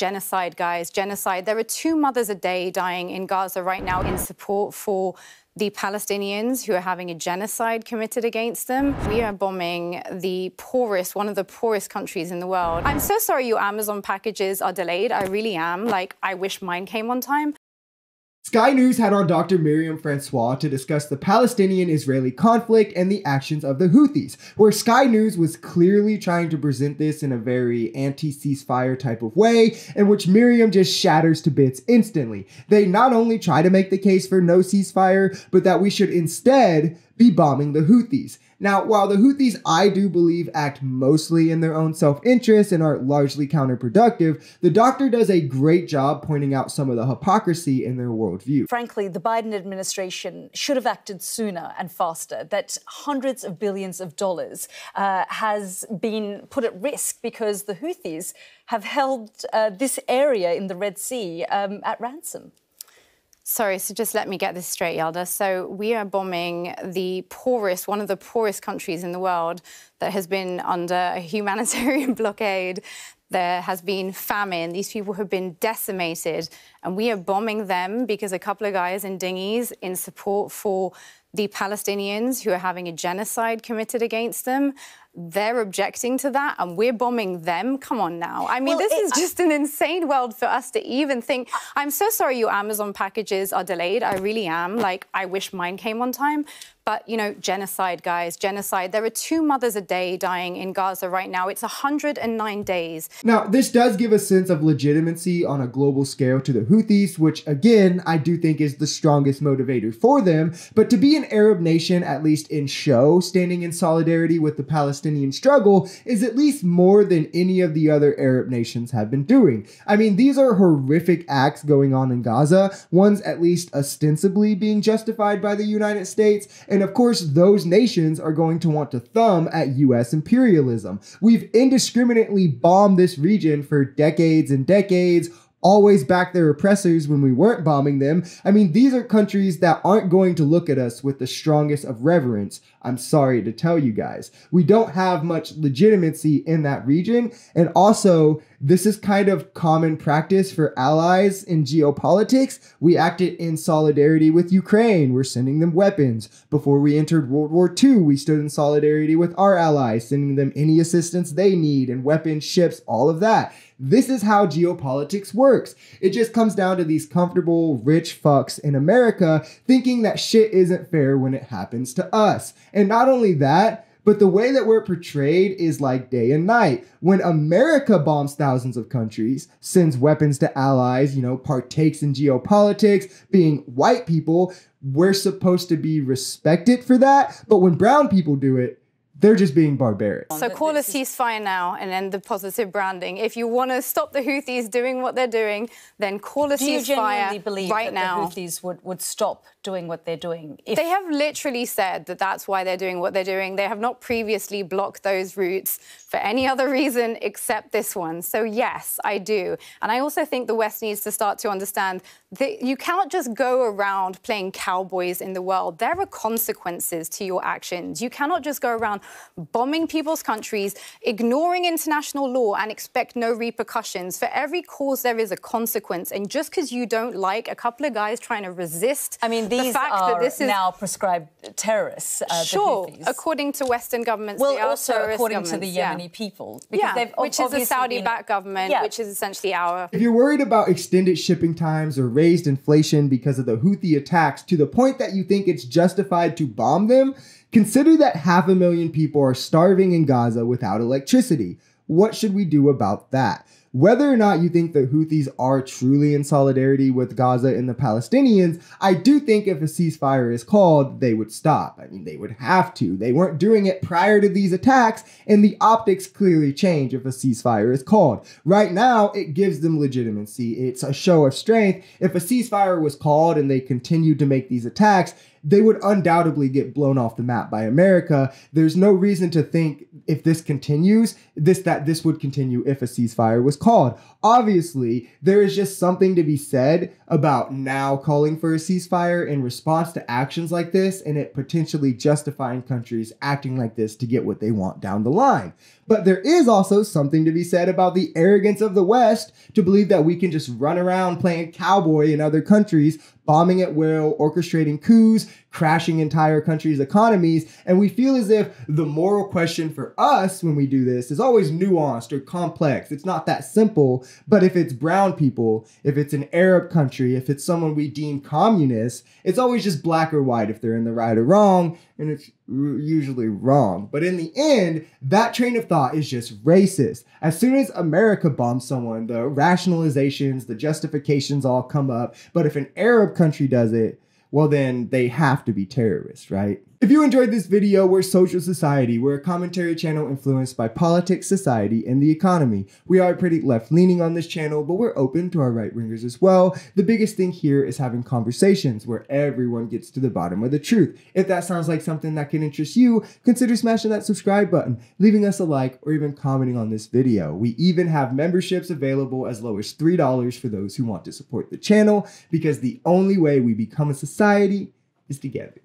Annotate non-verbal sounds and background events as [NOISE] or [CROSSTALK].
genocide, guys, genocide. There are two mothers a day dying in Gaza right now in support for the Palestinians who are having a genocide committed against them. We are bombing the poorest, one of the poorest countries in the world. I'm so sorry your Amazon packages are delayed. I really am. Like, I wish mine came on time. Sky News had on Dr. Myriam François to discuss the Palestinian Israeli conflict and the actions of the Houthis, where Sky News was clearly trying to present this in a very anti ceasefire type of way, in which Myriam just shatters to bits instantly. They not only try to make the case for no ceasefire, but that we should instead be bombing the Houthis. Now, while the Houthis, I do believe, act mostly in their own self interest and are largely counterproductive, the doctor does a great job pointing out some of the hypocrisy in their worldview. Frankly, the Biden administration should have acted sooner and faster. That hundreds of billions of dollars uh, has been put at risk because the Houthis have held uh, this area in the Red Sea um, at ransom. Sorry, so just let me get this straight, Yalda. So we are bombing the poorest, one of the poorest countries in the world that has been under a humanitarian [LAUGHS] blockade. There has been famine. These people have been decimated. And we are bombing them because a couple of guys in dinghies in support for the Palestinians who are having a genocide committed against them they're objecting to that and we're bombing them. Come on now. I mean, well, this it, is just an insane world for us to even think. I'm so sorry your Amazon packages are delayed. I really am. Like, I wish mine came on time. But, you know, genocide, guys, genocide. There are two mothers a day dying in Gaza right now. It's 109 days. Now, this does give a sense of legitimacy on a global scale to the Houthis, which, again, I do think is the strongest motivator for them. But to be an Arab nation, at least in show, standing in solidarity with the Palestinian struggle, is at least more than any of the other Arab nations have been doing. I mean, these are horrific acts going on in Gaza, ones at least ostensibly being justified by the United States. And and of course, those nations are going to want to thumb at US imperialism. We've indiscriminately bombed this region for decades and decades, always back their oppressors when we weren't bombing them. I mean, these are countries that aren't going to look at us with the strongest of reverence. I'm sorry to tell you guys. We don't have much legitimacy in that region. And also, this is kind of common practice for allies in geopolitics. We acted in solidarity with Ukraine. We're sending them weapons. Before we entered World War II, we stood in solidarity with our allies, sending them any assistance they need and weapons, ships, all of that. This is how geopolitics works. It just comes down to these comfortable, rich fucks in America thinking that shit isn't fair when it happens to us. And not only that, but the way that we're portrayed is like day and night. When America bombs thousands of countries, sends weapons to allies, you know, partakes in geopolitics, being white people, we're supposed to be respected for that. But when brown people do it, they're just being barbaric. So call a ceasefire now and end the positive branding. If you want to stop the Houthis doing what they're doing, then call a Do ceasefire you believe right that now. The Houthis would, would stop doing what they're doing? If... They have literally said that that's why they're doing what they're doing. They have not previously blocked those routes for any other reason except this one. So yes, I do. And I also think the West needs to start to understand that you cannot just go around playing cowboys in the world. There are consequences to your actions. You cannot just go around bombing people's countries, ignoring international law, and expect no repercussions. For every cause, there is a consequence. And just because you don't like a couple of guys trying to resist, I mean, these the fact are that this is now prescribed terrorists. Uh, sure, according to Western governments, well, also according to the Yemeni yeah. people, because yeah, which is a Saudi-backed been... government, yeah. which is essentially our. If you're worried about extended shipping times or raised inflation because of the Houthi attacks, to the point that you think it's justified to bomb them Consider that half a million people are starving in Gaza without electricity. What should we do about that? Whether or not you think the Houthis are truly in solidarity with Gaza and the Palestinians, I do think if a ceasefire is called, they would stop. I mean, they would have to. They weren't doing it prior to these attacks, and the optics clearly change if a ceasefire is called. Right now, it gives them legitimacy. It's a show of strength. If a ceasefire was called and they continued to make these attacks, they would undoubtedly get blown off the map by America. There's no reason to think if this continues, this that this would continue if a ceasefire was called. Obviously, there is just something to be said about now calling for a ceasefire in response to actions like this and it potentially justifying countries acting like this to get what they want down the line. But there is also something to be said about the arrogance of the West to believe that we can just run around playing cowboy in other countries bombing at will, orchestrating coups, crashing entire countries' economies. And we feel as if the moral question for us when we do this is always nuanced or complex. It's not that simple. But if it's brown people, if it's an Arab country, if it's someone we deem communist, it's always just black or white if they're in the right or wrong. And it's usually wrong. But in the end, that train of thought is just racist. As soon as America bombs someone, the rationalizations, the justifications all come up. But if an Arab country does it, well, then they have to be terrorists, right? If you enjoyed this video, we're Social Society. We're a commentary channel influenced by politics, society, and the economy. We are pretty left leaning on this channel, but we're open to our right wingers as well. The biggest thing here is having conversations where everyone gets to the bottom of the truth. If that sounds like something that can interest you, consider smashing that subscribe button, leaving us a like, or even commenting on this video. We even have memberships available as low as $3 for those who want to support the channel because the only way we become a society is together.